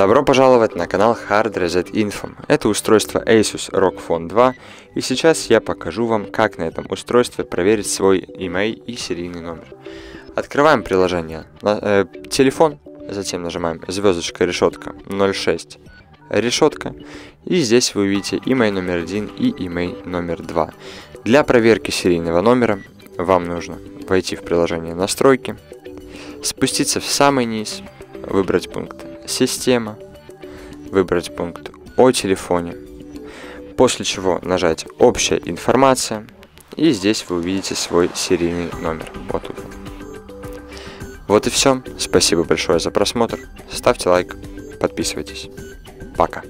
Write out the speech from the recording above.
Добро пожаловать на канал Hard Reset Info. Это устройство Asus ROG Phone 2 и сейчас я покажу вам, как на этом устройстве проверить свой email и серийный номер. Открываем приложение, на, э, телефон, затем нажимаем звездочка решетка 06 решетка и здесь вы увидите email номер 1 и email номер 2. Для проверки серийного номера вам нужно войти в приложение настройки, спуститься в самый низ, выбрать пункт «Система», выбрать пункт «О телефоне», после чего нажать «Общая информация», и здесь вы увидите свой серийный номер. Вот тут. Вот и все. Спасибо большое за просмотр. Ставьте лайк, подписывайтесь. Пока.